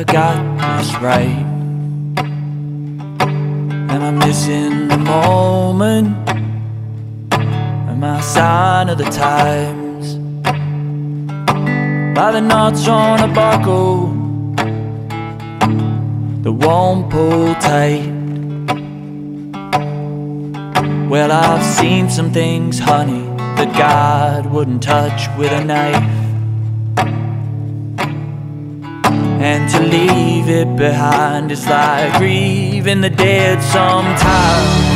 I got this right? Am I missing the moment? Am I a sign of the times? By the knots on a buckle that won't pull tight. Well, I've seen some things, honey, that God wouldn't touch with a knife. And to leave it behind is like grieving the dead sometimes.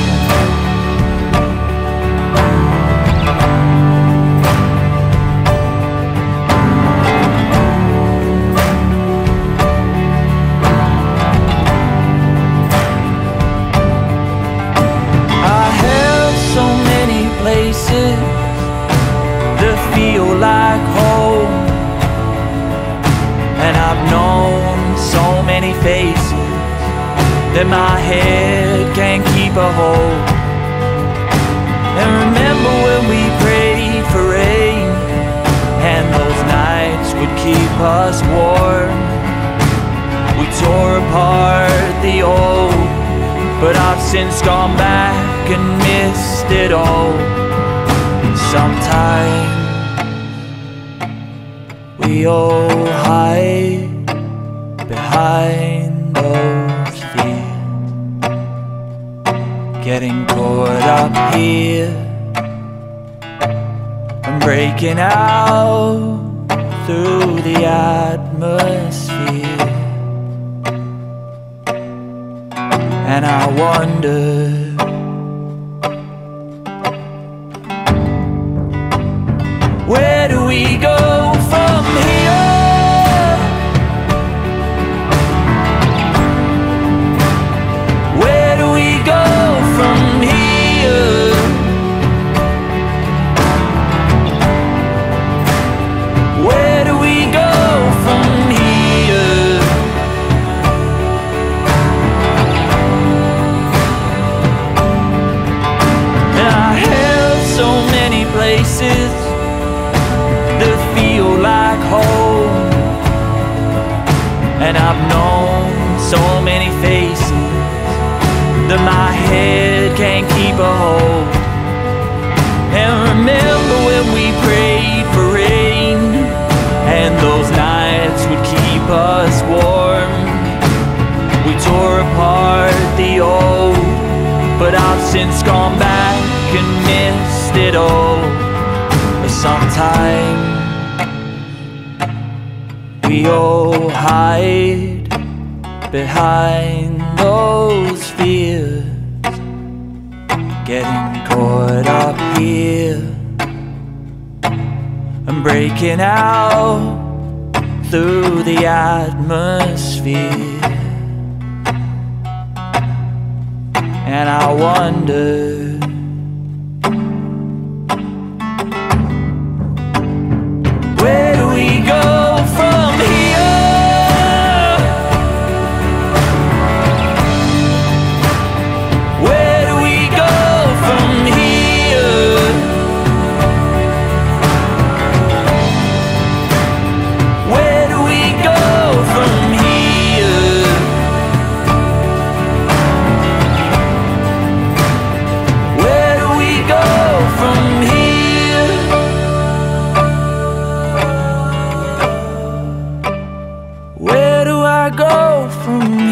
Many faces that my head can't keep a hold. And remember when we prayed for rain, and those nights would keep us warm. We tore apart the old, but I've since gone back and missed it all. Sometimes we all hide behind those fears, getting caught up here and breaking out through the atmosphere. And I wonder. Where do we go And I've known so many faces that my head can't keep a hold. And remember when we prayed for rain, and those nights would keep us warm. We tore apart the old, but I've since gone back and missed it all. But sometime we all hide behind those fears, getting caught up here and breaking out through the atmosphere. And I wonder I go from?